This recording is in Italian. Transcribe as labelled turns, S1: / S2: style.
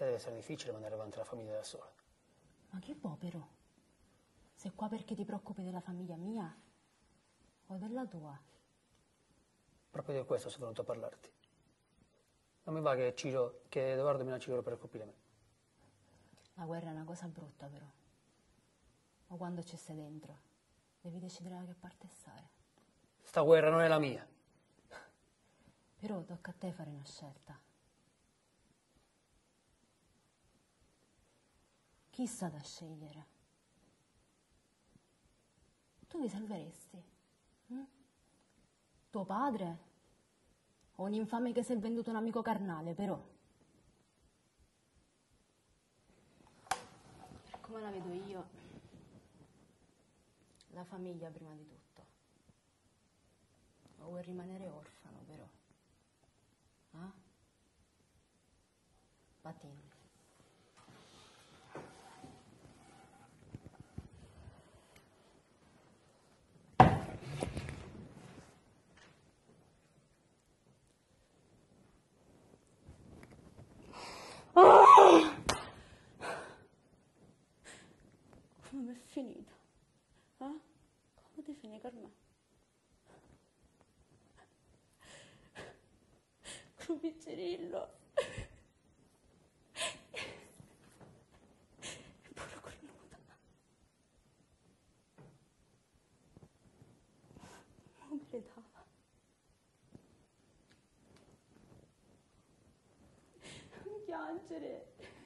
S1: te deve essere difficile mandare avanti la famiglia da sola.
S2: Ma che però? Sei qua perché ti preoccupi della famiglia mia o della tua?
S1: Proprio di questo sono venuto a parlarti. Non mi va che, Ciro, che Edoardo mi Ciro per colpire me.
S2: La guerra è una cosa brutta però. Ma quando ci sei dentro, devi decidere da che parte stare.
S1: Sta guerra non è la mia.
S2: Però tocca a te fare una scelta. Chi sta da scegliere? Tu vi salveresti? Mm? Tuo padre? O un infame che si è venduto un amico carnale, però? Per come la vedo io, la famiglia prima di tutto. O vuoi rimanere orfano, però? Ah? Patini.
S3: Come è finita? Eh? Come ti finì per me? Con Piccirillo. E pure cornuta. Non me le dava. Non piangere.